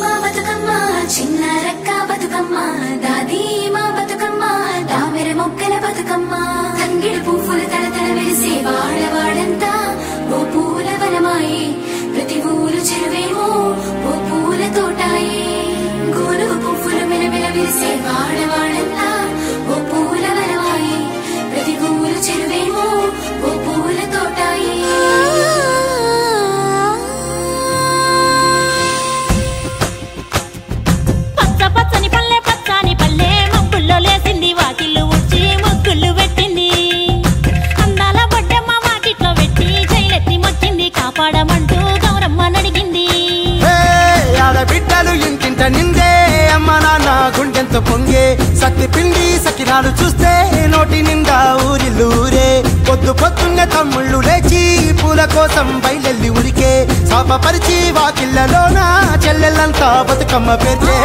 మా బతుకమ్మ చిన్న రక్క బతుకమ్మ దాది మా బతుకమ్మ దామెర మొక్కల బతుకమ్మ. తంగిడి పువ్వులు తడతడ మెరిసే వాడవాడంతా ఓ పూల వనమాయి. ప్రతి ఊరు చెరువేమో ఓ పూల తోటాయి. గోనుగు పువ్వులు మెలమెల విరిసే వాళ్ళ గుండెంతో పొంగే సత్తి పిండి సకినాలు చూస్తే నోటి నిండా ఊరిల్లూరే పొద్దు పొద్దున్న తమ్ముళ్ళు లేచి పూల కోసం బయలెల్లి ఉరికే. శాపపరిచి వాకిళ్ళలోన చెల్లెళ్ళంతా బతుకమ్మ పేర్చే.